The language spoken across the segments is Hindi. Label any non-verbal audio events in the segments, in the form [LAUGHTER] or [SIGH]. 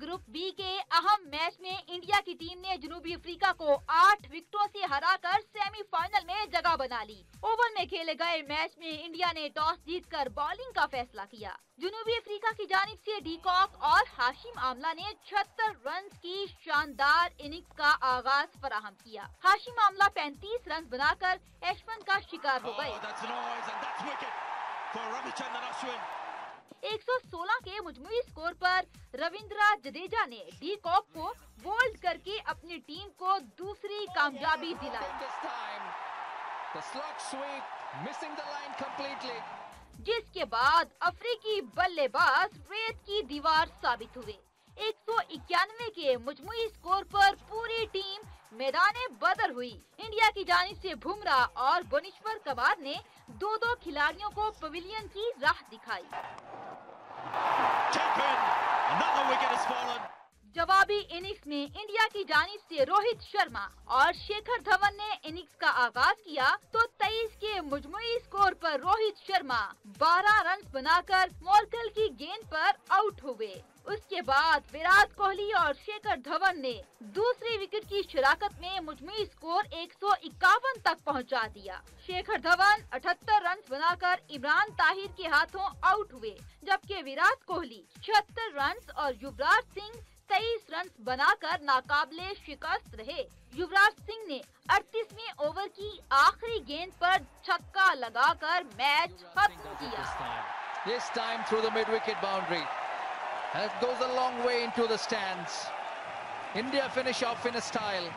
ग्रुप बी के अहम मैच में इंडिया की टीम ने जनूबी अफ्रीका को आठ विकेटों से हराकर सेमीफाइनल में जगह बना ली। ओवर में खेले गए मैच में इंडिया ने टॉस जीतकर बॉलिंग का फैसला किया। जनूबी अफ्रीका की जानिब से डीकॉक और हाशिम आमला ने छहत्तर रन की शानदार इनिंग्स का आगाज़ फराहम किया। हाशिम आमला 35 रन बनाकर एशमन का शिकार हो गए। Oh, 116 के मजमूई स्कोर पर रविंद्रा जडेजा ने डी कॉप को बोल्ड करके अपनी टीम को दूसरी कामयाबी दिलाई। जिसके बाद अफ्रीकी बल्लेबाज रेत की दीवार साबित हुए। एक सौ इक्यानवे के मजमुई स्कोर पर पूरी टीम मैदान बदर हुई। इंडिया की जानिब से भुमरा और बुनेश्वर कमार ने दो दो खिलाड़ियों को पवेलियन की राह दिखाई। जवाबी इनिंग्स में इंडिया की जानिब से रोहित शर्मा और शेखर धवन ने इनिंग्स का आगाज़ किया तो 23 के मजमुई स्कोर पर रोहित शर्मा 12 रन बनाकर मोरकल की गेंद पर आउट हुए। उसके बाद विराट कोहली और शेखर धवन ने दूसरी विकेट की शराकत में मुजमुई स्कोर एक सौ इक्यावन तक पहुँचा दिया शेखर धवन 78 रन बनाकर इमरान ताहिर के हाथों आउट हुए, जबकि विराट कोहली छिहत्तर रन और युवराज सिंह तेईस रन बनाकर नाकाबले शिकस्त रहे युवराज सिंह ने 38वें ओवर की आखिरी गेंद पर छक्का लगाकर मैच खत्म किया This time through the mid-wicket boundary. That goes a long way into the stands. India finish off in a style.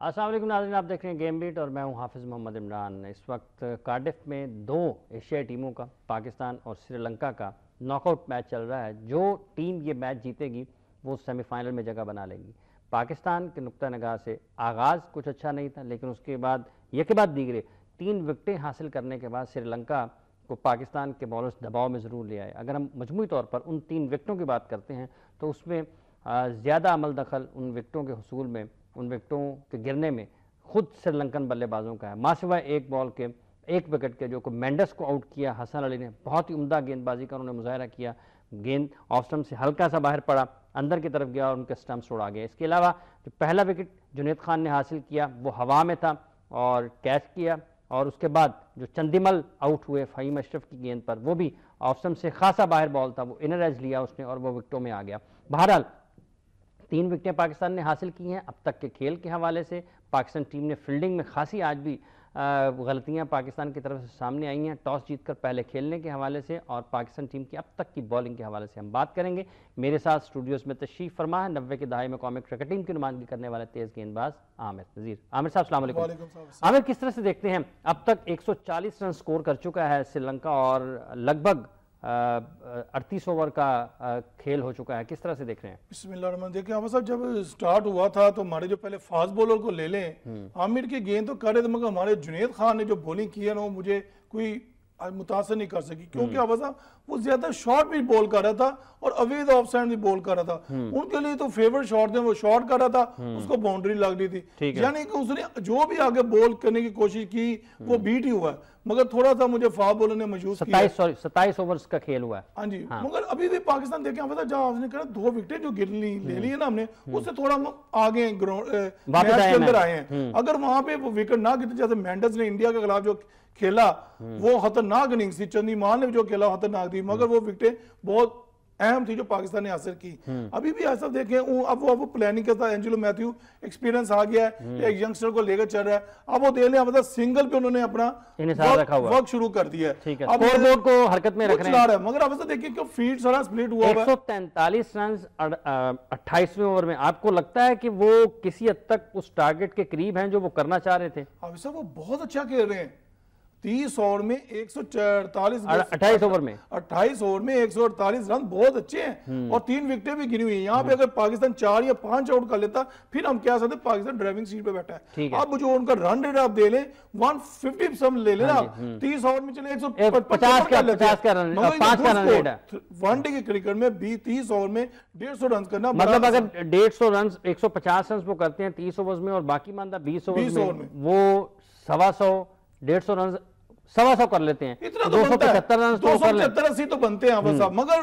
Aslam नाजरीन, आप देख रहे हैं गेम बीट और मैं हूँ हाफिज़ मोहम्मद इमरान इस वक्त कार्डिफ में दो एशियाई टीमों का, पाकिस्तान और श्रीलंका का नॉकआउट मैच चल रहा है जो टीम ये मैच जीतेगी, वो सेमीफाइनल में जगह बना लेगी पाकिस्तान के नुक़ नगाह से आगाज़ कुछ अच्छा नहीं था, लेकिन उसके बाद, ये के बाद दीगरे तीन विकटें हासिल करने के बाद श्रीलंका को पाकिस्तान के बॉलर्स दबाव में ज़रूर ले आए। अगर हम मजमू तौर पर उन तीन विकटों की बात करते हैं तो उसमें ज़्यादा अमल दखल उन विकटों के हसूल में, उन विकटों के गिरने में खुद श्रीलंकन बल्लेबाजों का है। माँ सिवाय एक बॉल के, एक विकेट के, जो को मेंडस को आउट किया, हसन अली ने बहुत ही उमदा गेंदबाजी का उन्होंने मुजाहरा किया। गेंद ऑफ़ स्टम्प से हल्का सा बाहर पड़ा, अंदर की तरफ़ गया और उनके स्टम्प्स उड़ा गया इसके अलावा जो पहला विकेट जुनेद खान ने हासिल किया, वो हवा में था और कैच किया। और उसके बाद जो चंदीमल आउट हुए फ़हीम अशरफ की गेंद पर, वो भी ऑप्शन से खासा बाहर बॉल था, वो इनर एज लिया उसने और वो विकटों में आ गया। बहरहाल, तीन विकटें पाकिस्तान ने हासिल की हैं, अब तक के खेल के हवाले से। पाकिस्तान टीम ने फील्डिंग में खासी आज भी गलतियाँ पाकिस्तान की तरफ़ से सामने आई हैं। टॉस जीतकर पहले खेलने के हवाले से और पाकिस्तान टीम की अब तक की बॉलिंग के हवाले से हम बात करेंगे। मेरे साथ स्टूडियोज़ में तशरीफ़ फरमा है नब्बे के दहाई में कॉमिक क्रिकेट टीम की नुमाइंदगी करने वाले तेज़ गेंदबाज आमिर नजीर। आमिर साहब सलाम आमिर किस तरह से देखते हैं? अब तक एक सौ चालीस रन स्कोर कर चुका है श्रीलंका और लगभग अड़तीस ओवर का खेल हो चुका है। किस तरह से देख रहे हैं? बिस्मिल्लाह देखिए साहब जब स्टार्ट हुआ था तो हमारे जो पहले फास्ट बॉलर को ले लें हम्म। आमिर की गेंद तो कर रहे थे मगर हमारे जुनेद खान ने जो बॉलिंग की है ना वो मुझे कोई मुतासर नहीं कर सकी क्योंकि हम्म। अब वो ज़्यादा शॉर्ट भी बॉल कर रहा था और अवैध ऑफ़ साइड भी बॉल कर रहा था। हम्म। उनके लिए तो फेवरेट शॉट थे वो शॉट कर रहा था उसको बाउंड्री लग रही थी। यानी कि उसने जो भी आगे बॉल करने की कोशिश की वो बीट ही हुआ है। मगर थोड़ा सा मुझे फास्ट बॉलर ने मजूस सताइस सॉरी ओवर का खेल हुआ है। हाँ जी हाँ। मगर अभी भी पाकिस्तान देखे हमें जहाँ आपने कहा दो विकेट जो गिर ली ले ली है ना हमने हम्म। उससे थोड़ा हम आगे ग्राउंड मैच के अंदर आए हैं। हम्म। अगर वहाँ पे वो विकेट ना गिरते जैसे मेंडस ने इंडिया के खिलाफ जो खेला हम्म। वो खतरनाक इनिंग्स थी। चंदीमान ने जो खेला खतरनाक थी मगर वो विकेटें बहुत अहम थी जो पाकिस्तान ने हासिल की। हम्म। अभी भी ऐसा देखें अब वो अब प्लानिंग के साथ एंजिलो मैथ्यू एक्सपीरियंस आ गया है। हम्म। एक यंगस्टर को लेकर चल रहा है। अब वो दे लें मतलब सिंगल पे उन्होंने अपना वर्क शुरू कर दिया है। अब बोर्ड को हरकत में रख रहे हैं। मगर अब ऐसा देखिए कि फ़ील्ड सारा स्प्लिट हुआ है। 143 रन 28वें ओवर में। आपको लगता है कि वो किसी हद तक उस टारगेट के करीब हैं जो वो करना चाह रहे थे? अब वो बहुत अच्छा खेल रहे हैं। तीस ओवर में एक सौ अड़तालीस अट्ठाईस ओवर में? अट्ठाईस ओवर में एक सौ अड़तालीस रन बहुत अच्छे हैं। हम्म। और तीन विकेटें भी गिरी हुई हैं। यहाँ पे। अगर पाकिस्तान चार या पाँच आउट कर लेता फिर हम क्या सकते पाकिस्तान ड्राइविंग सीट पे बैठा है। अब जो उनका रन रेट आप दे लें वन फिफ्टी सम ले लेना हाँ हम्म। तीस ओवर में चले एक सौ पचास का रन वनडे के क्रिकेट में भी तीस ओवर में डेढ़ सौ रन करना मतलब अगर डेढ़ सौ रन एक सौ पचास रन वो करते हैं तीस ओवर में और बाकी मानता बीस ओवर में। वो सवा सौ डेढ़ सौ रन सवा सौ कर लेते हैं। इतना तो दो सौ पचहत्तर रन दो सौ पचहत्तर अस्सी तो बनते हैं हम्म। मगर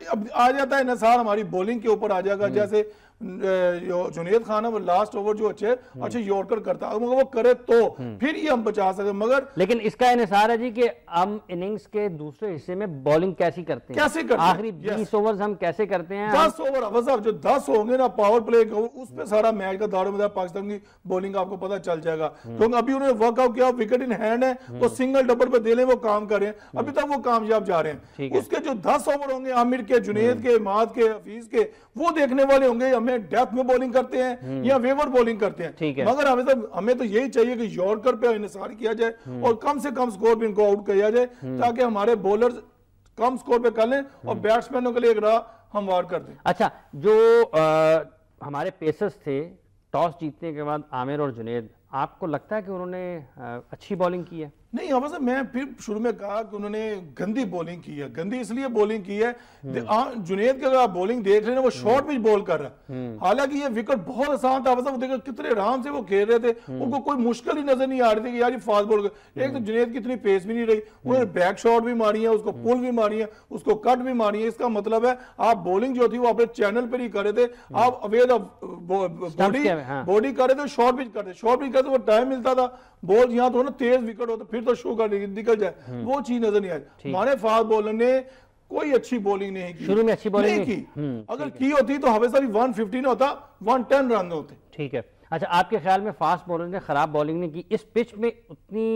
अब आ जाता है नसार हमारी बॉलिंग के ऊपर आ जाएगा। जैसे जुनेद खान है वो लास्ट ओवर जो अच्छे अच्छे यॉर्कर करता है। मगर वो करे तो फिर ही हम बचा सकते मगर लेकिन इसका इनसार है जी कि हम इनिंग्स के दूसरे हिस्से में बॉलिंग कैसी करते हैं? कैसे करते आखिरी बीस ओवर्स हम कैसे करते हैं? दस ओवर अवध साहब जो दस होंगे ना पावर प्ले उस पर सारा मैच का दारो मदार पाकिस्तान की बॉलिंग आपको पता चल जाएगा। क्योंकि अभी उन्होंने वर्कआउट किया विकेट इन हैंड है तो सिंगल डबल पे दे लें वो काम कर अभी तक वो कामयाब जा रहे हैं। उसके जो दस ओवर होंगे आमिर के जुनेद के माद के हफीज के वो देखने वाले होंगे हमें डेथ में बॉलिंग करते हैं या वेवर बॉलिंग करते हैं। ठीक है। मगर हमें तो हमें तो यही चाहिए कि यॉर्कर पे इनसार किया जाए और कम से कम स्कोर पे इनको आउट किया जाए ताकि हमारे बॉलर कम स्कोर पे कर लें और बैट्समैनों के लिए एक राह हमवार कर दें। अच्छा जो आ, हमारे पेसर्स थे टॉस जीतने के बाद आमिर और जुनेद आपको लगता है कि उन्होंने अच्छी बॉलिंग की है? नहीं हम से मैं फिर शुरू में कहा कि उन्होंने गंदी बॉलिंग की है। गंदी इसलिए बॉलिंग की है जुनेद की अगर आप बॉलिंग देख रहे हैं वो शॉर्ट पिच बॉल कर रहा है। हालाँकि ये विकेट बहुत आसान था बस वो देखो कितने आराम से वो खेल रहे थे। उनको कोई मुश्किल ही नज़र नहीं आ रही थी कि यार ये फास्ट बॉल एक तो जुनेद की इतनी पेस भी नहीं रही। उन्होंने बैक शॉट भी मारी है उसको पुल भी मारी है उसको कट भी मारी है। इसका मतलब है आप बॉलिंग जो थी वो अपने चैनल पर ही कर रहे थे। आप अवेयर बॉडी हाँ। बॉडी कर रहे थे शॉर्ट पिच कर करते शॉर्ट पिच करते वो टाइम मिलता था। बॉल यहाँ तो ना तेज विकेट होता फिर तो शो कर निकल जाए। वो चीज़ नज़र नहीं आई। हमारे फास्ट बॉलर ने कोई अच्छी बॉलिंग नहीं की। शुरू में अच्छी bowling नहीं नहीं की। अगर की होती तो हमेशा भी 150 ना होता 110 रन होते। ठीक है। अच्छा आपके ख्याल में फास्ट बॉलर ने खराब बॉलिंग नहीं की? इस पिच में उतनी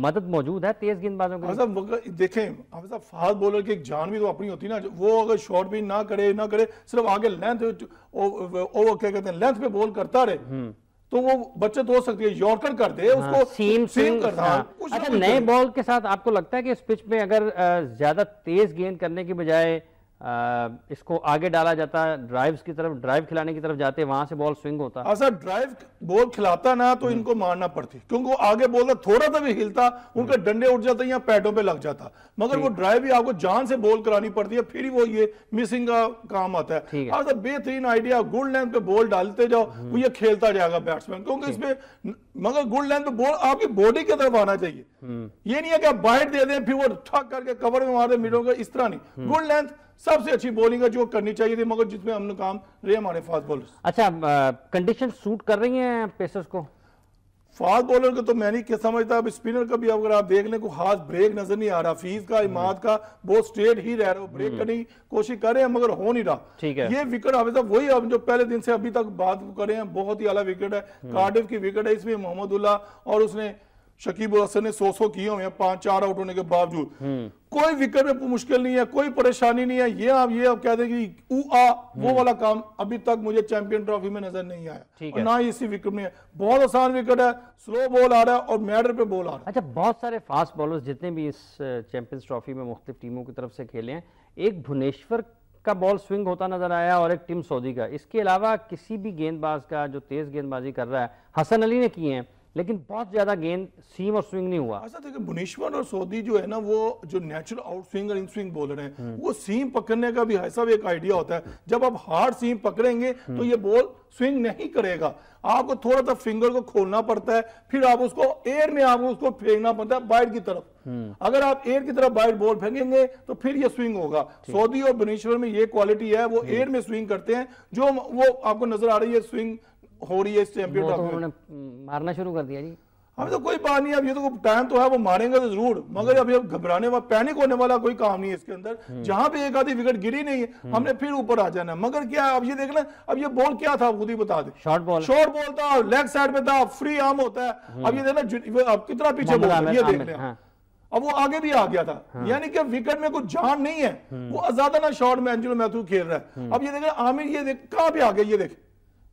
मदद मौजूद है तेज गेंदबाजों के? देखें हमेशा फास्ट बॉलर की एक जान भी तो अपनी होती है ना वो अगर शॉर्ट भी ना करे ना करे सिर्फ़ आगे लेंथ ओवर क्या कहते हैं लेंथ पे बॉल करता रहे तो वो बचत हो सकती है यॉर्कर कर दे हाँ, उसको सीम सीम कर हाँ। अच्छा नए बॉल के साथ आपको लगता है कि इस पिच में अगर ज़्यादा तेज गेंद करने के बजाय इसको आगे डाला जाता ड्राइव्स की तरफ़ ड्राइव खिलाने की तरफ़ जाते वहाँ से बॉल स्विंग होता ऐसा ड्राइव बॉल खिलाता ना तो इनको मारना पड़ती क्योंकि वो आगे बोलता थोड़ा सा भी हिलता उनके डंडे उठ जाते या पैडों पे लग जाता। मगर वो ड्राइव भी आपको जान से बॉल करानी पड़ती है फिर वो ये मिसिंग का काम आता है। है। ऐसा बेहतरीन आइडिया गुड लेंथ पे बॉल डालते जाओ वो ये खेलता जाएगा बैट्समैन क्योंकि इसमें मगर गुड लेंथ पे बॉल आपकी बॉडी की तरफ़ आना चाहिए। ये नहीं है कि आप बाइट दे दें फिर वो ठक करके कवर में मार दे मिडल का इस तरह नहीं। गुड लेंथ सबसे अच्छी बॉलिंग है जो करनी चाहिए थी मगर जिसमें हमने काम रहे हमारे फास्ट बॉलर्स अच्छा कंडीशन सूट कर रही हैं पेसर्स को? फास्ट बॉलर को तो मैं नहीं क्या समझता। अब स्पिनर का भी अगर आप देख लें कोई खास ब्रेक नज़र नहीं आ रहा। फ़ीस का इमाद का बहुत स्ट्रेट ही रह रहा है। ब्रेक करने की कोशिश कर रहे हैं मगर हो नहीं रहा। ठीक है। ये विकेट हमेशा वही अब जो पहले दिन से अभी तक बात कर रहे हैं बहुत ही अला विकेट है। कार्डिफ की विकेट है इसमें मोहम्मदुल्ला और उसने शकीब उल हसन ने सौ सौ किए हुए हैं पाँच चार आउट होने के बावजूद। कोई विकेट में मुश्किल नहीं है कोई परेशानी नहीं है। ये आप ये आप कहते हैं कि ऊ आ वो वाला काम अभी तक मुझे चैंपियन ट्रॉफी में नज़र नहीं आया। और ना ही इसी विकेट में। है बहुत आसान विकेट है स्लो बॉल आ रहा है और मैडर पे बॉल आ रहा है। अच्छा बहुत सारे फास्ट बॉलर्स जितने भी इस चैंपियंस ट्रॉफी में मुख्तलिफ़ टीमों की तरफ़ से खेले हैं एक भुवनेश्वर का बॉल स्विंग होता नज़र आया और एक टिम सऊदी का। इसके अलावा किसी भी गेंदबाज का जो तेज गेंदबाजी कर रहा है हसन अली ने किए हैं। लेकिन बहुत ज़्यादा गेंद सीम और स्विंग नहीं हुआ। ऐसा देखिए भुवनेश्वर और सऊदी जो है ना वो जो नेचुरल आउट स्विंग और इन स्विंग बॉलर हैं वो सीम पकड़ने का भी ऐसा भी एक आइडिया होता है। जब आप हार्ड सीम पकड़ेंगे तो ये बॉल स्विंग नहीं करेगा। आपको थोड़ा सा फिंगर को खोलना पड़ता है फिर आप उसको एयर में आपको उसको फेंकना पड़ता है बाइट की तरफ़। अगर आप एयर की तरफ़ बाइट बॉल फेंकेंगे तो फिर ये स्विंग होगा। सऊदी और भुवनेश्वर में ये क्वालिटी है वो एयर में स्विंग करते हैं जो वो आपको नज़र आ रही है स्विंग हो रही है इस चैंपियन तो ट्रॉफी में उन्होंने हम्म, मारना शुरू कर दिया जी। हमें तो कोई बात नहीं अब ये तो टाइम तो है वो मारेंगे तो ज़रूर। मगर अभी अब घबराने वाला पैनिक होने वाला कोई काम नहीं है इसके अंदर। जहाँ पे एक आधी विकेट गिरी नहीं है हमने फिर ऊपर आ जाना मगर क्या है, अब ये देख लें अब ये बॉल क्या था खुद ही बता दे। शॉर्ट बॉल शॉर्ट बॉल था लेग साइड पे था फ्री आर्म होता है। अब ये देखना अब कितना पीछे बॉल ये देख लें हाँ। अब वो आगे भी आ गया था। हाँ। यानी कि विकेट में कुछ जान नहीं है। वो आजादा ना शॉट में एंजुलो मैथ्यू खेल रहा है। अब ये देख आमिर ये देख कहाँ पे आ गया ये देख।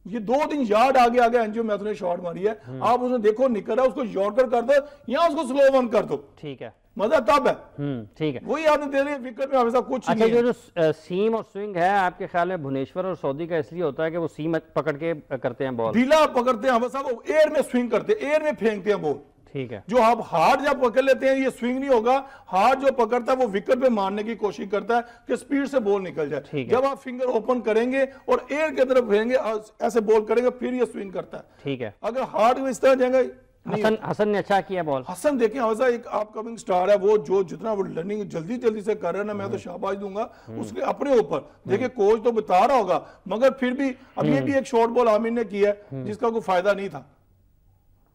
ये दो दिन यार्ड आगे आगे एनजीओ मैथ ने शॉट मारी है। आप उसने देखो निकल रहा है उसको यॉर्कर कर दो या उसको स्लो वन कर दो। ठीक है। मज़ा तब है। हम्म ठीक है। वही आपने दे रही विकेट में हमेशा कुछ अच्छा नहीं जो जो सीम और स्विंग है आपके ख्याल में भुवनेश्वर और सऊदी का इसलिए होता है कि वो सीम पकड़ के करते हैं बॉल ढीला पकड़ते हैं हमेशा वो एयर में स्विंग करते हैं एयर में फेंकते हैं बॉल ठीक है। जो आप हार्ड जब पकड़ लेते हैं ये स्विंग नहीं होगा। हार्ड जो पकड़ता है वो विकेट पे मारने की कोशिश करता है कि स्पीड से बॉल निकल जाए। ठीक है। जब आप फिंगर ओपन करेंगे और एयर की तरफ़ फेंगे ऐसे बॉल करेंगे फिर ये स्विंग करता है। ठीक है। अगर हार्ड में इस तरह जाएँगे हसन हसन ने अच्छा किया बॉल हसन देखें हमेशा एक अपकमिंग स्टार है वो जो जितना वो लर्निंग जल्दी जल्दी से कर रहा है ना मैं तो शाबाश दूँगा उसके अपने ऊपर। देखिए कोच तो बता रहा होगा मगर फिर भी अब ये भी एक शॉर्ट बॉल आमिर ने किया है जिसका कोई फ़ायदा नहीं था।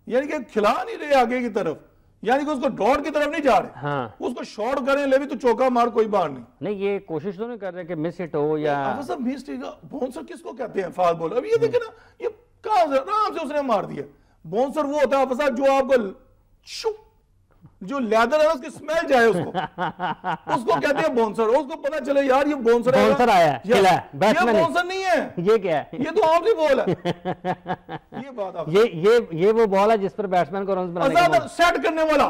यानी कि खिला नहीं रहे आगे की तरफ़। यानी कि उसको डॉट की तरफ़ नहीं जा रहे। हाँ। उसको शॉर्ट करें ले भी तो चौका मार कोई बार नहीं। नहीं ये कोशिश तो नहीं कर रहे कि मिस हिट हो या सब मिस बाउंसर किसको कहते हैं फास्ट बॉलर अब ये देखे ना ये कहा आराम से उसने मार दिया। बाउंसर वो होता है जो आपको जो लेदर है उसकी स्मेल जाए उसको। [LAUGHS] उसको कहते हैं बाउंसर उसको पता चले यार ये बाउंसर है बाउंसर आया है, ये- है, ये है। बाउंसर नहीं है। ये क्या है? ये तो आपसी बॉल है। ये बात आप ये ये ये वो बॉल है जिस पर बैट्समैन को रन बनाने का सेट करने वाला।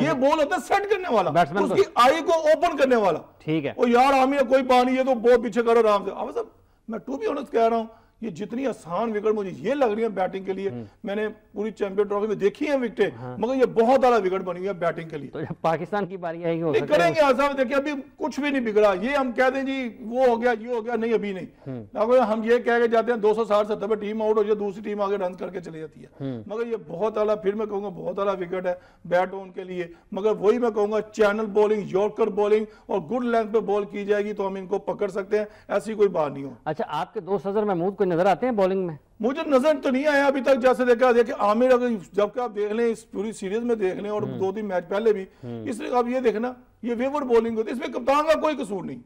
ये बॉल होता है सेट करने वाला। बैट्समैन उसकी आई को ओपन करने वाला। ठीक है। ओ यार आमिर कोई पानी ये तो बहुत पीछे करो आराम से। अब सब मैं टू भी ऑनेस्ट कह रहा हूँ। ये जितनी आसान विकेट मुझे ये लग रही है बैटिंग के लिए मैंने पूरी चैंपियन ट्रॉफी में देखी है विकेटें मगर ये बहुत ज़्यादा विकेट बनी हुई है बैटिंग के लिए। तो जब पाकिस्तान की बारी आएगी हो नहीं करेंगे आसाम देखिए अभी कुछ भी नहीं बिगड़ा। ये हम कह दें जी वो हो गया ये हो गया नहीं अभी नहीं। अगर हम ये कह के जाते हैं 260 सत्तर पे टीम आउट हो जाए दूसरी टीम आगे रन करके चली जाती है। मगर ये बहुत आला फिर मैं कहूँगा बहुत आला विकेट है बैट ऑन के लिए। मगर वही मैं कहूँगा चैनल बॉलिंग यॉर्कर बॉलिंग और गुड लेंथ पे बॉल की जाएगी तो हम इनको पकड़ सकते हैं ऐसी कोई बात नहीं हो। अच्छा आपके दोस्त अजहर महमूद कोई नज़र आते हैं बॉलिंग में? मुझे नज़र तो नहीं आया अभी तक जैसे देखा देखिए आमिर अगर जब आप देख लें इस पूरी सीरीज़ में देख लें और दो तीन मैच पहले भी इसलिए आप ये देखना ये वेवर बॉलिंग होती है इसमें कप्तान का कोई कसूर नहीं।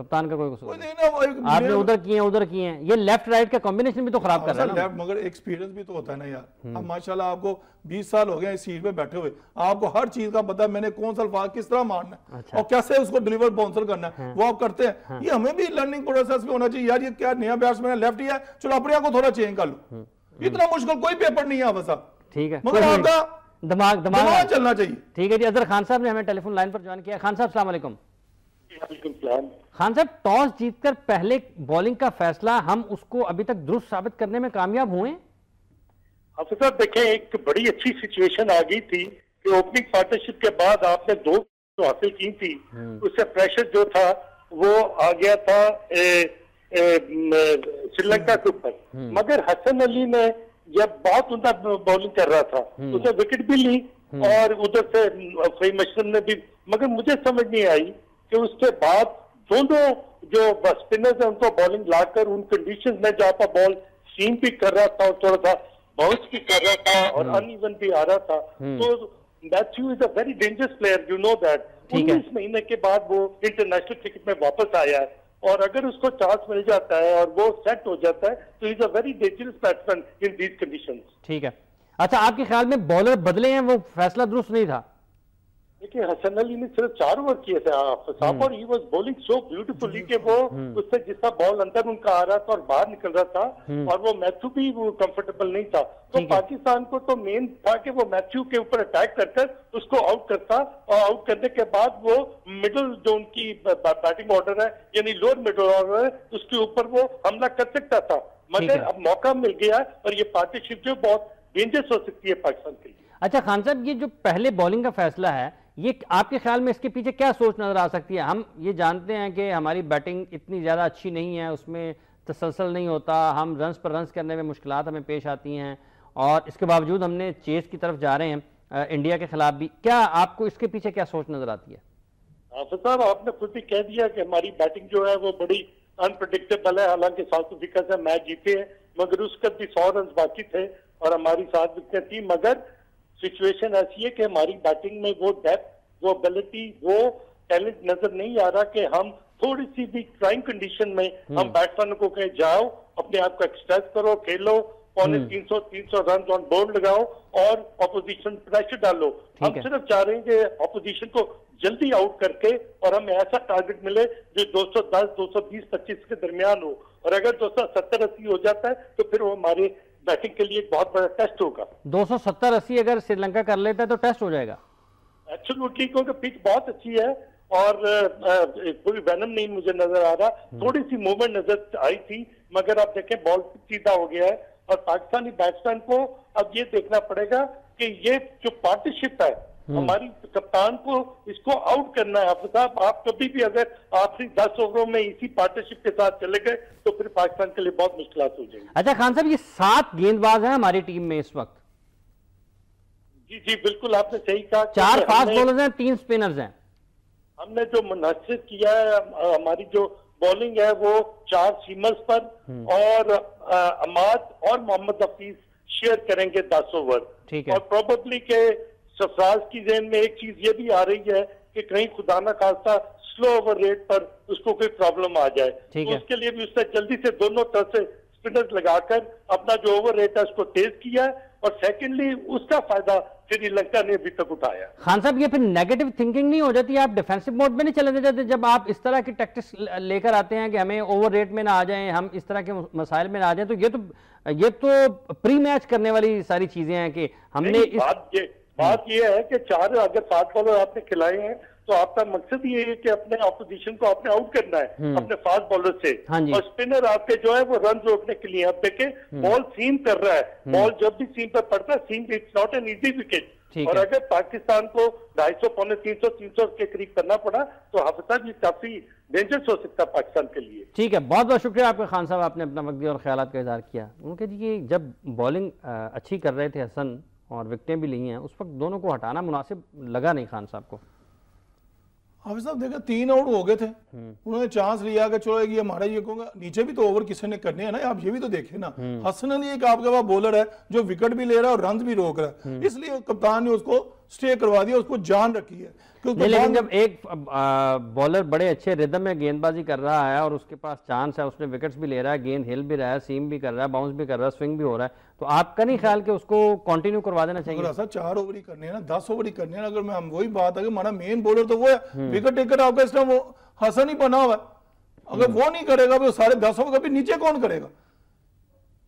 कप्तान का कोई कसूर नहीं। ना आपने उधर किए हैं उधर किए हैं। ये लेफ़्ट राइट का कॉम्बिनेशन भी तो खराब कर रहा है लेफ़्ट मगर एक्सपीरियंस भी तो होता है ना यार। अब माशाल्लाह आपको 20 साल हो गए इस सीट पे बैठे हुए। आपको हर चीज़ का पता है मैंने कौन सा अल्फाज किस तरह मारना है अच्छा। और कैसे उसको डिलीवर बाउंसर करना है। वो आप करते हैं। ये हमें भी लर्निंग प्रोसेस में होना चाहिए। यार ये क्या नया बैट्समैन है? लेफ़्ट ही। है चलो अपने को थोड़ा चेंज कर लो। इतना मुश्किल कोई पेपर नहीं है साहब ठीक है। मगर आपका दिमाग दिमाग चलना चाहिए। ठीक है जी अजहर खान साहब ने हमें टेलीफोन लाइन पर ज्वाइन किया। खान साहब सलाम खान साहब टॉस जीतकर पहले बॉलिंग का फैसला हम उसको अभी तक दुरुस्त साबित करने में कामयाब हुए? हाफिज साहब देखें एक बड़ी अच्छी सिचुएशन आ गई थी कि ओपनिंग पार्टनरशिप के बाद आपने दो जो हासिल की थी उससे प्रेशर जो था वो आ गया था श्रीलंका के ऊपर। मगर हसन अली ने जब बहुत उनका बॉलिंग कर रहा था उसने विकेट भी ली और उधर से फहीम अशरफ ने भी मगर मुझे समझ नहीं आई कि उसके बाद दोनों जो स्पिनर्स है उनको बॉलिंग लाकर उन कंडीशन में जहाँ पर बॉल सीम भी कर रहा था और थोड़ा सा बाउंस भी कर रहा था और अनइवन भी आ रहा था तो Matthew is a very dangerous player you know that ठीक है। उन्नीस महीने के बाद वो इंटरनेशनल क्रिकेट में वापस आया है और अगर उसको चांस मिल जाता है और वो सेट हो जाता है तो is a very dangerous batsman in these condition ठीक है। अच्छा आपके ख्याल में बॉलर बदले हैं वो फैसला दुरुस्त नहीं था? देखिए हसन अली ने सिर्फ़ चार ओवर किए थे साहब और he was bowling so beautifully कि वो उससे जिसका बॉल अंदर उनका आ रहा था और बाहर निकल रहा था और वो मैथ्यू भी वो कंफर्टेबल नहीं था। तो पाकिस्तान को तो मेन था कि वो मैथ्यू के ऊपर अटैक करकर उसको आउट करता और आउट करने के बाद वो मिडिल जो उनकी बैटिंग ऑर्डर है यानी लोअर मिडिल ऑर्डर है उसके ऊपर वो हमला कर सकता था। मगर अब मौका मिल गया और ये पार्टनरशिप जो बहुत डेंजरस हो सकती है पाकिस्तान के लिए। अच्छा खान साहब ये जो पहले बॉलिंग का फैसला है ये आपके ख्याल में इसके पीछे क्या सोच नज़र आ सकती है? हम ये जानते हैं कि हमारी बैटिंग इतनी ज़्यादा अच्छी नहीं है, उसमें तसलसल नहीं होता, हम रन्स पर रन्स करने में मुश्किल हमें पेश आती हैं और इसके बावजूद हमने चेस की तरफ़ जा रहे हैं इंडिया के खिलाफ भी। क्या आपको इसके पीछे क्या सोच नज़र आती है? साहब, आपने खुद ही कह दिया कि हमारी बैटिंग जो है वो बड़ी अनप्रडिक्टेबल है। हालाँकि साउथ अफ्रीका से मैच जीते हैं, मगर उसके भी सौ रन बाकी थे और हमारी सात विकेट थी मगर सिचुएशन ऐसी है कि हमारी बैटिंग में वो डेप्थ वो एबिलिटी वो टैलेंट नज़र नहीं आ रहा कि हम थोड़ी सी भी ट्राइंग कंडीशन में हम बैट्समैन को कहे जाओ अपने आप को एक्सप्रेस करो खेलो पौने तीन सौ तीन सौ रन ऑन बोर्ड लगाओ और ऑपोजिशन प्रेशर डालो। हम सिर्फ़ चाह रहे हैं कि ऑपोजिशन को जल्दी आउट करके और हमें ऐसा टारगेट मिले जो 210, 220, 25 के दरमियान हो। और अगर 270, 80 हो जाता है तो फिर वो हमारे बैटिंग के लिए एक बहुत बड़ा टेस्ट होगा। 270 अस्सी अगर श्रीलंका कर लेता है तो टेस्ट हो जाएगा। एब्सोल्युटली क्योंकि पिच बहुत अच्छी है और कोई वैनम नहीं मुझे नज़र आ रहा। थोड़ी सी मूवमेंट नज़र आई थी मगर आप देखें बॉल सीधा हो गया है और पाकिस्तानी बैट्समैन को अब ये देखना पड़ेगा कि ये जो पार्टनरशिप है हमारी कप्तान को इसको आउट करना है। आप साहब आप कभी भी अगर आखिरी दस ओवरों में इसी पार्टनरशिप के साथ चले गए तो फिर पाकिस्तान के लिए बहुत मुश्किल हो जाएगी। अच्छा खान साहब ये सात गेंदबाज हैं हमारी टीम में इस वक्त। जी जी बिल्कुल आपने सही कहा चार फास्ट बॉलर्स हैं तीन स्पिनर्स हैं। हमने जो मुनसिर किया है हमारी जो बॉलिंग है वो चार सीमर्स पर हम्म। और अमाद और मोहम्मद हफीज शेयर करेंगे दस ओवर ठीक है। और प्रोबेबली के सरफराज की जेन में एक चीज़ ये भी आ रही है कि कहीं खुदा ना खासा स्लो ओवर रेट पर उसको कोई प्रॉब्लम आ जाए। तो उसके लिए भी उसने जल्दी से दोनों तरफ़ से स्पिनर्स लगाकर अपना जो ओवर रेट है उसको तेज किया है और सेकेंडली उसका फ़ायदा श्रीलंका ने अभी तक उठाया। खान साहब ये फिर नेगेटिव थिंकिंग नहीं हो जाती? आप डिफेंसिव मोड में नहीं चले जाते? जब आप इस तरह की टैक्टिक्स लेकर आते हैं कि हमें ओवर रेट में ना आ जाएँ हम इस तरह के मसाइल में ना आ जाएँ तो ये तो ये तो प्री मैच करने वाली सारी चीज़ें हैं कि हमने इस... बात ये बात यह है कि चार अगर सात बॉलर आपने खिलाए हैं तो आपका मकसद ये है कि अपने ऑपोजिशन को आपने आउट करना है हम्म। अपने फास्ट बॉलर से। हाँ और स्पिनर आपके जो है वो रन रोकने के लिए आप देखे बॉल। सीम कर रहा है। बॉल हम्म। जब भी सीम पर पड़ता है seam it's not an easy wicket और अगर पाकिस्तान को ढाई सौ पौने तीन सौ तीन सौ के करीब करना पड़ा तो हफ़्ता ये काफ़ी डेंजरस हो सकता है पाकिस्तान के लिए। ठीक है बहुत बहुत शुक्रिया आपके खान साहब आपने अपना वक्त और ख्याल का इजहार किया। उनके जी जब बॉलिंग अच्छी कर रहे थे हसन और विकटें भी ली हैं उस वक्त दोनों को हटाना मुनासिब लगा नहीं खान साहब को हाफिज साहब देखा तीन आउट हो गए थे हम्म। उन्होंने चांस लिया कि चलो ये हमारा ये कहूँगा नीचे भी तो ओवर किसी ने करने हैं ना आप ये भी तो देखे ना हम्म। हसन अली एक आपके पास बॉलर है जो विकेट भी ले रहा है और रन भी रोक रहा है हम्म। इसलिए कप्तान ने उसको स्टे करवा दिया उसको जान रखी है लेकिन जब एक बॉलर बड़े अच्छे रिदम में गेंदबाजी कर रहा है और उसके पास चांस है उसने विकेट्स भी ले रहा है गेंद हिल भी रहा है सीम भी कर रहा है बाउंस भी कर रहा है स्विंग भी हो रहा है तो आपका नहीं ख्याल कि उसको कंटिन्यू करवा देना चाहिए सर चार ओवर ही करने हैं ना दस ओवर ही करने हैं अगर मैं हम वही बात है कि हमारा मेन बॉलर तो वो है विकेट हम्म। टेकर आपका इस टाइम वो हसन ही बना हुआ है अगर हम्म। वो नहीं करेगा तो सारे दस ओवर कभी नीचे कौन करेगा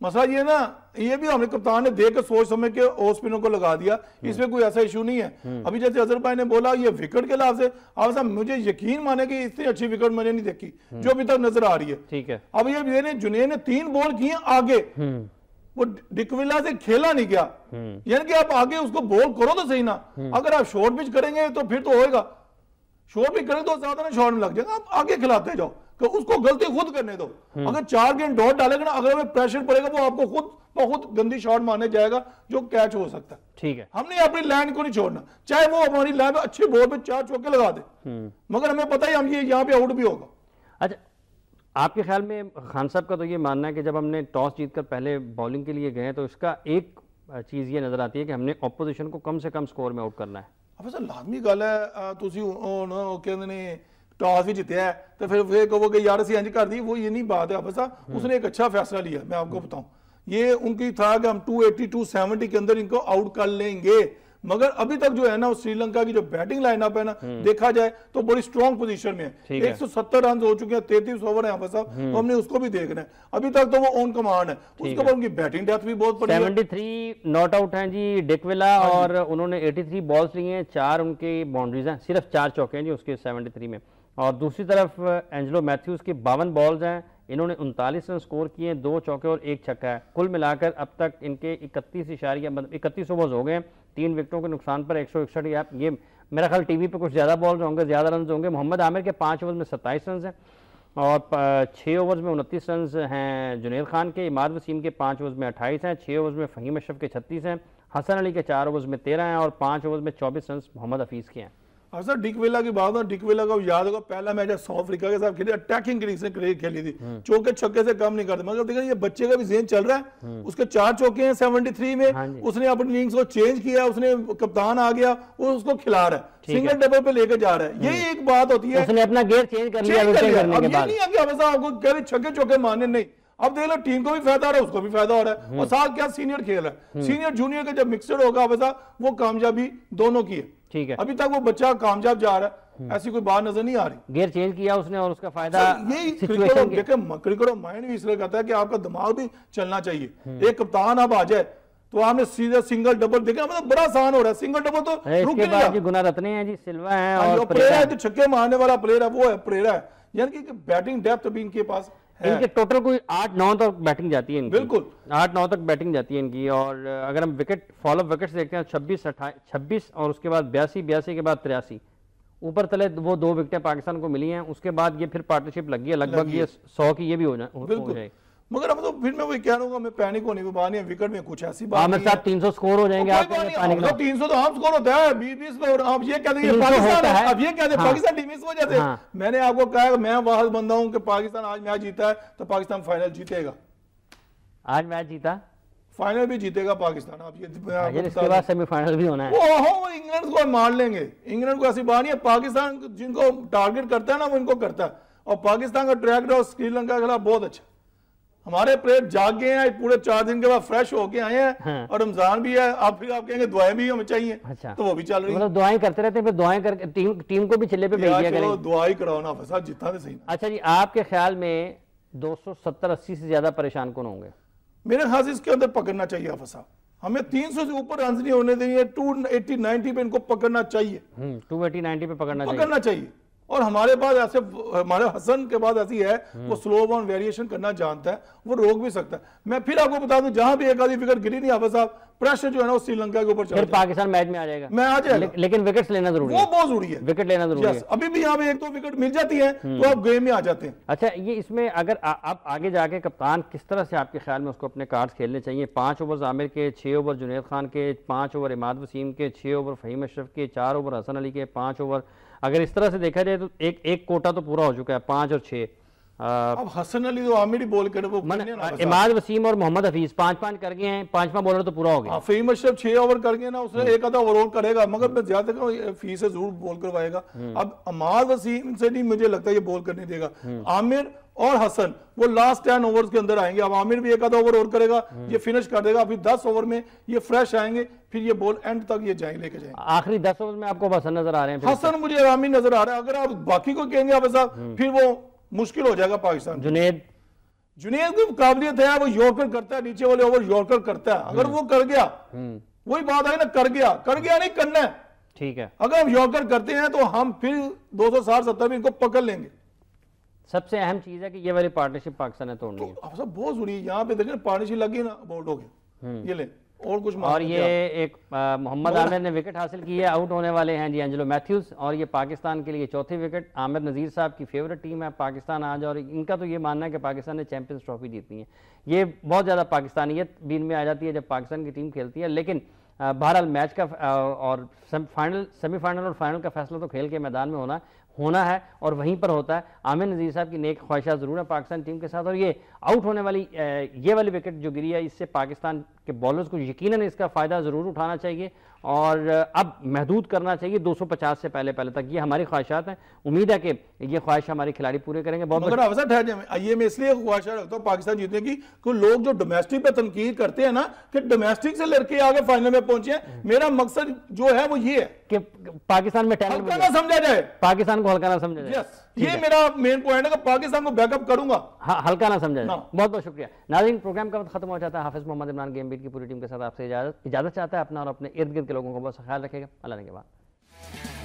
मसला ये ना ये भी हमने कप्तान ने देख सोच समझ के ओ स्पिनर को लगा दिया। हम्म। इसमें कोई ऐसा इशू नहीं है। हम्म। अभी जैसे अजहर भाई ने बोला ये विकेट के लाभ से अब साहब मुझे यकीन माने कि इतनी अच्छी विकेट मैंने नहीं देखी हम्म। जो अभी तक नज़र आ रही है। ठीक है। अब ये जुनेद ने तीन बॉल किए आगे। वो डिकविला से खेला नहीं गया यानी कि आप आगे उसको बॉल करो तो सही ना। अगर आप शॉर्ट पिच करेंगे तो फिर तो होएगा। शॉर्ट पिच करें तो ज़्यादा ना शॉर्ट में लग जाएगा। आप आगे खिलाते जाओ। तो उसको गलती खुद करने दो हम्म। अगर चार गेंद डॉट डालेगा ना अगर हमें प्रेशर पड़ेगा वो आपको खुद बहुत गंदी शॉट मारने जाएगा जो कैच हो सकता है ठीक है हमने अपनी लाइन को नहीं छोड़ना चाहे वो हमारी लाइन अच्छे बॉल पे चार चौके लगा दे हम्म। मगर हमें पता ही हम ये यहाँ पे आउट भी होगा अच्छा आपके ख्याल में खान साहब का तो ये मानना है कि जब हमने टॉस जीतकर पहले बॉलिंग के लिए गए तो इसका एक चीज़ ये नज़र आती है कि हमने ऑपोजिशन को कम से कम स्कोर में आउट करना है अब सर लाजमी गल है ਤੁਸੀਂ ਕਹਿੰਦੇ ਨੇ टॉस भी जीते है। तो फिर फिर कहो कि यार असी इंज कर दी वो ये नहीं बात है बस उसने एक अच्छा फैसला लिया मैं आपको बताऊँ। ये उनकी था कि हम 280 270 के अंदर इनको आउट कर लेंगे। मगर अभी तक जो है ना श्रीलंका की जो बैटिंग लाइनअप है ना हम्म। देखा जाए तो बड़ी स्ट्रॉन्ग पोजीशन में है। एक सौ सत्तर रन हो चुके हैं तैतीस ओवर है साहब तो हमने उसको भी देखना है। अभी तक तो वो ऑन कमांड है। उसके बाद उनकी बैटिंग डेथ भी बहुत सेवेंटी थ्री नॉट आउट है जी डिकविला हाँ और उन्होंने एटी थ्री बॉल्स लिए हैं चार उनकी बाउंड्रीज हैं। सिर्फ़ चार चौके हैं जी उसके सेवेंटी में। और दूसरी तरफ़, एंजलो मैथ्यूज के बावन बॉल्स हैं। इन्होंने उनतालीस रन स्कोर किए हैं, दो चौके और एक छक्का है। कुल मिलाकर अब तक इनके इकतीस इशारिया मतलब इकतीस ओवर्स हो गए हैं। तीन विकेटों के नुकसान पर एक सौ इकसठ या ये मेरा ख्याल टीवी पे कुछ ज़्यादा बॉल्स होंगे, ज़्यादा रन होंगे। मोहम्मद आमिर के पाँच ओवर में सत्ताईस रन हैं और छः ओवर्स में उनतीस रन हैं जुनेद खान के। इमाद वसीम के पाँच ओवर्स में अट्ठाईस हैं छः ओवर्स में फ़हीम अशरफ के छत्तीस हैं। हसन अली के चार ओवर्स में तेरह हैं और पाँच ओवर्स में चौबीस रन मोहम्मद हफीज़ के हैं। और सर डिकवेला की बात है डिकवेला का याद होगा पहला मैच साउथ अफ्रीका के साथ खेली अटैकिंग क्रिकेट से खेली थी। हम्म। चौके छक्के से कम नहीं करते मगर देखिए ये बच्चे का भी जेन चल रहा है। हम्म। उसके चार चौके हैं सेवेंटी थ्री में हाँ उसने अपनी इनिंग्स को चेंज किया उसने कप्तान आ गया वो उसको खिला रहा है। सिंगल टेबल पे लेके जा रहा है। ये हम्म। एक बात होती है। उसने अपना गेयर चेंज कर लिया। अब ये नहीं है कि हमेशा आपको कह रहे छक्के चौके मारने नहीं। अब देख लो टीम को भी फ़ायदा हो रहा है उसको भी फ़ायदा हो रहा है। और साथ क्या सीनियर खेल रहा है। सीनियर जूनियर का जब मिक्सड होगा वैसा वो कामयाबी दोनों की है। ठीक है। अभी तक वो बच्चा कामयाब जा रहा है हम्म। ऐसी कोई बात नज़र नहीं आ रही। गेयर चेंज किया उसने और उसका फ़ायदा यही क्रिकेट माइंड भी इसलिए कहता है कि आपका दिमाग भी चलना चाहिए। हम्म। एक कप्तान अब आ जाए तो आपने सीधे सिंगल डबल देखा मतलब बड़ा आसान हो रहा है। सिंगल डबल तो रुक बाद जी गुना रत्ने हैं जी सिल्वा है हाँ, और प्लेयर है जो छक्के मारने वाला प्लेयर है वो है प्लेयर है। यानी कि बैटिंग डेप्थ भी इनके पास इनके टोटल कोई आठ नौ तक बैटिंग जाती है इनकी। बिल्कुल। आठ नौ तक बैटिंग जाती है इनकी और अगर हम विकेट फॉलो विकेट देखते हैं छब्बीस अट्ठाईस छब्बीस और उसके बाद बयासी बयासी के बाद तिरासी। ऊपर तले वो दो विकेटें पाकिस्तान को मिली हैं उसके बाद ये फिर पार्टनरशिप लगी है लगभग ये सौ की ये भी हो जाए मगर अब तो फिर मैं वही कह रहा हूँ मैं पैनिक होने की बात नहीं है विकेट में कुछ ऐसी बात आमिर साहब तीन सौ स्कोर हो जाएँगे आप तो तीन सौ तो आम स्कोर होता है बीस बीस में आप ये कहते हैं पाकिस्तान है अब ये कहते हैं हाँ। पाकिस्तान टीम इस वजह से हाँ। मैंने आपको कहा मैं वाहद बंदा हूँ कि पाकिस्तान आज मैच जीता है तो पाकिस्तान फाइनल जीतेगा। आज मैच जीता? फाइनल भी जीतेगा पाकिस्तान आप ये इसके बाद सेमीफाइनल भी होना है। वो इंग्लैंड को मार लेंगे। इंग्लैंड को ऐसी बात नहीं है पाकिस्तान जिनको टारगेट करता है ना वो इनको करता है। और पाकिस्तान का ट्रैक और श्रीलंका के खिलाफ बहुत अच्छा। हमारे प्लेयर जाग गए हैं पूरे चार दिन के बाद फ्रेश होके आए हैं हाँ। और रमज़ान भी है आप फिर आप कहेंगे दुआएँ भी हमें चाहिए अच्छा। तो वो भी चल रही मतलब दुआएँ करते रहते हैं फिर दुआएँ करके टीम टीम को भी चिल्ले पे भेज दिया करें दुआई कराओ ना फसा जितना सही अच्छा जी आपके ख्याल में 270 80 से ज़्यादा परेशान कौन होंगे? मेरे ख्याल से इसके अंदर पकड़ना चाहिए फसा हमें 300 से ऊपर रन नहीं होने देंगे 280 90 पे इनको पकड़ना चाहिए। 280 90 पे पकड़ना पकड़ना चाहिए। और हमारे पास ऐसे हमारे हसन के बाद ऐसी है वो स्लो बॉन वेरिएशन करना जानता है वो रोक भी सकता है। मैं फिर आपको बता दूँ जहाँ भी एक आधी विकेट गिरी नहीं हाफिज साहब प्रेशर जो है ना श्रीलंका के ऊपर फिर पाकिस्तान मैच में आ जाएगा। मैं आ जाएगा। ले, लेकिन विकेट लेना ज़रूरी है। वो बहुत ज़रूरी है। विकेट लेना ज़रूरी है। अभी भी यहाँ पे एक दो तो विकेट मिल जाती है तो आप गेम में आ जाते हैं। अच्छा ये इसमें अगर आप आगे जाके कप्तान किस तरह से आपके ख्याल में उसको अपने कार्ड खेलने चाहिए? पाँच ओवर आमिर के छह ओवर जुनेद खान के पाँच ओवर इमाद वसीम के छह ओवर फहीम अशरफ के चार ओवर हसन अली के पाँच ओवर अगर इस तरह से देखा जाए तो एक एक कोटा तो पूरा हो चुका है पाँच और छह। अब हसन अली तो आमिर ही बोल कर वो इमाद वसीम और मोहम्मद हफीज पाँच पाँच कर गए हैं पांचवा बॉलर तो पूरा हो गया फहीम अशरफ छह ओवर कर गए ना उसने एक आधा ओवर करेगा मगर मैं ज़्यादा फ़ीस से ज़रूर बॉल करवाएगा हम्म। अब अमाद वसीम से नहीं मुझे लगता है ये बॉल करने देगा। हम्म। आमिर और हसन वो लास्ट टेन ओवर्स के अंदर आएँगे। अब आमिर भी एक आधा ओवर और करेगा हम्म। ये फिनिश कर देगा। अभी दस ओवर में ये फ्रेश आएँगे फिर ये बॉल एंड तक ये जाएँगे लेके जाएँगे। आखिरी दस ओवर में आपको हसन नज़र आ रहे हैं हसन मुझे आमिर नज़र आ रहा है। अगर आप बाकी को कहेंगे आप ऐसा फिर वो मुश्किल हो जाएगा पाकिस्तान जुनेद। जुनेद की काबिलियत है वो यॉर्कर करता है नीचे वाले ओवर यॉर्कर करता है। अगर वो कर गया हम्म। वही बात है ना कर गया। कर गया नहीं करना है। ठीक है। अगर हम यॉर्कर करते हैं तो हम फिर दो सौ साठ सत्तर में इनको पकड़ लेंगे। सबसे अहम चीज़ है कि ये वाली पार्टनरशिप पाकिस्तान ने तोड़नी तो, है। सब बहुत ज़रूरी है। यहाँ पे देखें पार्टनरशिप लगी ना बोल्ट हो गया हम्म। ये ले और कुछ और ये एक मोहम्मद आमिर ने विकेट हासिल की है आउट होने वाले हैं जी एंजलो मैथ्यूज और ये पाकिस्तान के लिए चौथी विकेट आमिर नज़ीर साहब की फेवरेट टीम है पाकिस्तान आज और इनका तो ये मानना है कि पाकिस्तान ने चैंपियंस ट्रॉफी जीतनी है। ये बहुत ज़्यादा पाकिस्तानियत बीन में आ जाती है जब पाकिस्तान की टीम खेलती है लेकिन बहरहाल मैच का और फाइनल सेमीफाइनल और फाइनल का फैसला तो खेल के मैदान में होना होना है और वहीं पर होता है। आमिर नज़ीर साहब की नेक ख्वाहिशा ज़रूर है पाकिस्तान टीम के साथ और ये आउट होने वाली ये वाली विकेट जो गिरी है, इससे पाकिस्तान के बॉलर्स को यकीनन इसका फ़ायदा ज़रूर उठाना चाहिए और अब महदूद करना चाहिए 250 से पहले पहले तक। ये हमारी ख्वाहिशात हैं। उम्मीद है कि ये ख्वाहिश हमारे खिलाड़ी पूरे करेंगे। बहुत मगर अवसर ठहर जाए। ये मैं इसलिए ख्वाहिश रखता हूँ पाकिस्तान जीतने की कि लोग जो डोमेस्टिक पे तनकीद करते हैं ना कि डोमेस्टिक से लड़के आगे फाइनल में पहुँचे मेरा मकसद जो है वो ये है। कि पाकिस्तान में टैलेंट ना समझा जाए। पाकिस्तान को हल्का ना समझा जाए। ये मेरा मेन पॉइंट है कि पाकिस्तान को बैकअप करूँगा। हाँ हल्का ना समझा जाए। बहुत बहुत शुक्रिया। नाजिन प्रोग्राम का खत्म हो जाता है। हाफिज मोहम्मद इमरान गेम तनबीर की पूरी टीम के साथ आपसे इजाज़त इजाज़त चाहता है अपना और अपने इर्द गिर्द के लोगों को बहुत ख्याल रखेगा। अल्लाह के बाद